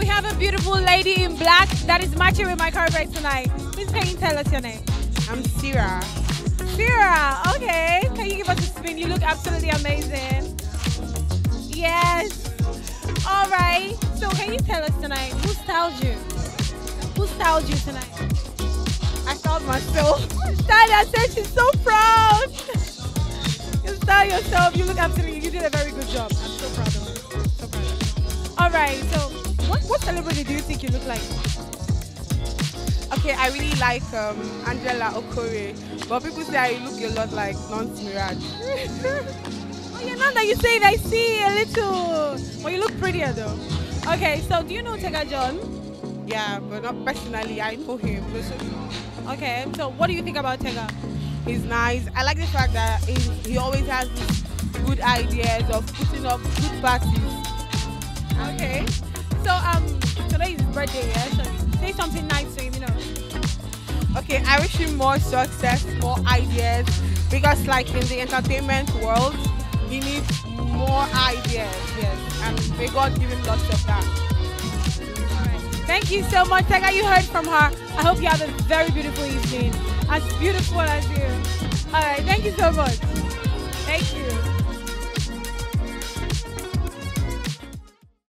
we have a beautiful lady in black that is matching with my car carpet tonight. Please can you tell us your name? I'm Sira. Sira, okay. Can you give us a spin? You look absolutely amazing. Yes. All right. So can you tell us tonight, who styled you? Who styled you tonight? I styled myself. Style herself, she's so proud. you styled yourself, you look absolutely, you did a very good job. I'm so proud of you. So proud of you. All right, so what, celebrity do you think you look like? Okay, I really like um, Angela Okorie, but people say I look a lot like Nance Mirage. oh yeah, now that you say it, I see a little. Well, you look prettier though. Okay, so do you know Tega John? Yeah, but not personally. I know him. Okay, so what do you think about Tega? He's nice. I like the fact that he, he always has good ideas of putting up good parties. Okay, so um, today is his birthday, yeah. So say something nice to him, you know. Okay, I wish him more success, more ideas, because like in the entertainment world, he needs more ideas. Yes, and may God give him lots of that. Thank you so much. Tega, you heard from her. I hope you have a very beautiful evening. As beautiful as you. All right. Thank you so much. Thank you.